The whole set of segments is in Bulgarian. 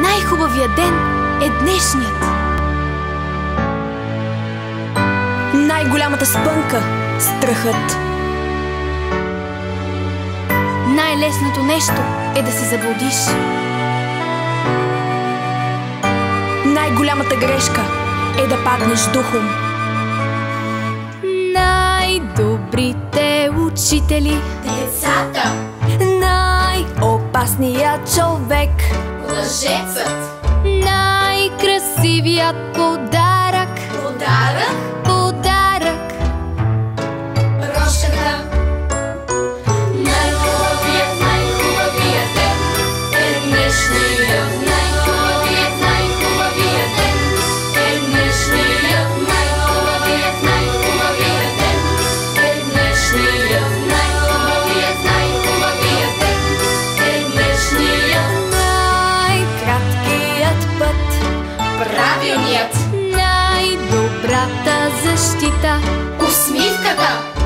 Най-хубавия ден е днешният. Най-голямата спънка – страхът. Най-лесното нещо е да се заблудиш. Най-голямата грешка е да паднеш духом. Най-добрите учители Децата, Най-опасният човек лъжецът, Най-красивият подарък децата защита. Усмивката!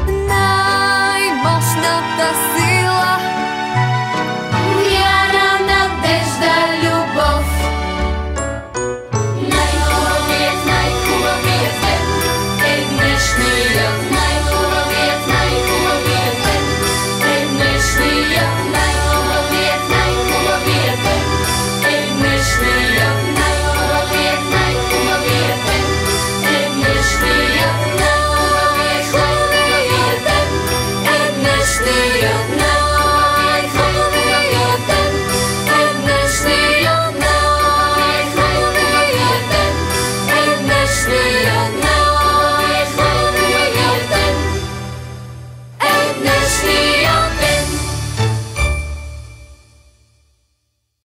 luz